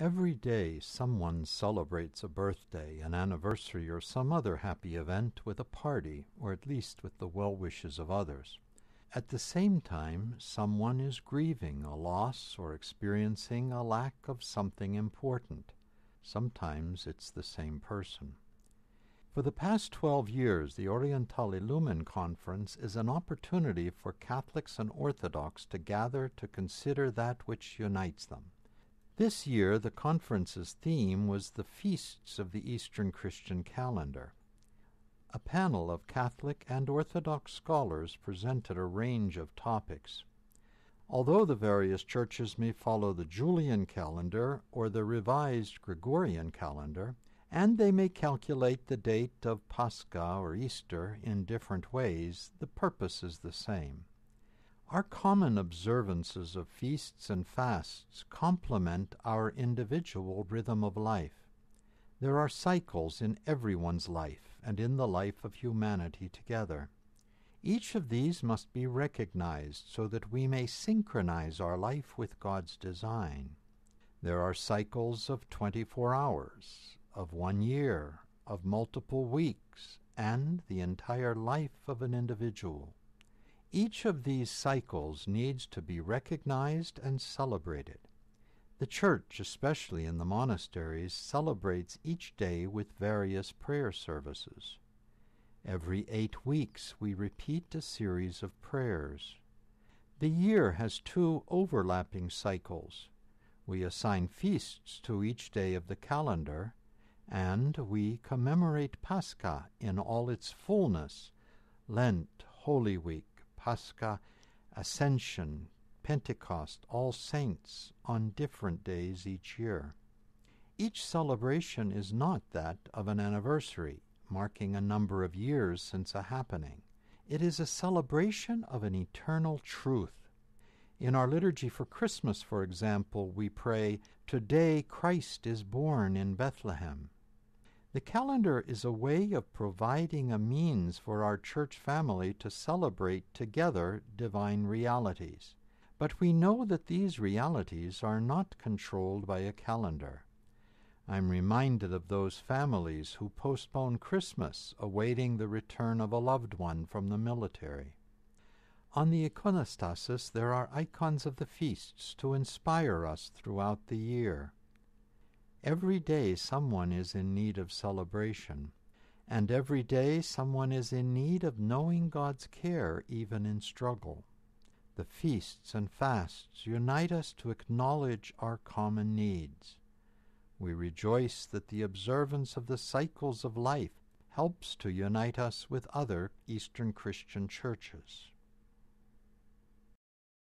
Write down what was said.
Every day someone celebrates a birthday, an anniversary, or some other happy event with a party, or at least with the well wishes of others. At the same time, someone is grieving a loss or experiencing a lack of something important. Sometimes it's the same person. For the past 12 years, the Orientale Lumen Conference is an opportunity for Catholics and Orthodox to gather to consider that which unites them. This year, the conference's theme was the feasts of the Eastern Christian calendar. A panel of Catholic and Orthodox scholars presented a range of topics. Although the various churches may follow the Julian calendar or the revised Gregorian calendar, and they may calculate the date of Pascha or Easter in different ways, the purpose is the same. Our common observances of feasts and fasts complement our individual rhythm of life. There are cycles in everyone's life and in the life of humanity together. Each of these must be recognized so that we may synchronize our life with God's design. There are cycles of 24 hours, of one year, of multiple weeks, and the entire life of an individual. Each of these cycles needs to be recognized and celebrated. The Church, especially in the monasteries, celebrates each day with various prayer services. Every eight weeks we repeat a series of prayers. The year has two overlapping cycles. We assign feasts to each day of the calendar, and we commemorate Pascha in all its fullness Lent, Holy Week, Pascha, Ascension, Pentecost, All Saints on different days each year. Each celebration is not that of an anniversary, marking a number of years since a happening. It is a celebration of an eternal truth. In our liturgy for Christmas, for example, we pray, Today Christ is born in Bethlehem. The calendar is a way of providing a means for our church family to celebrate together divine realities. But we know that these realities are not controlled by a calendar. I'm reminded of those families who postpone Christmas awaiting the return of a loved one from the military. On the iconostasis there are icons of the feasts to inspire us throughout the year. Every day someone is in need of celebration, and every day someone is in need of knowing God's care even in struggle. The feasts and fasts unite us to acknowledge our common needs. We rejoice that the observance of the cycles of life helps to unite us with other Eastern Christian churches.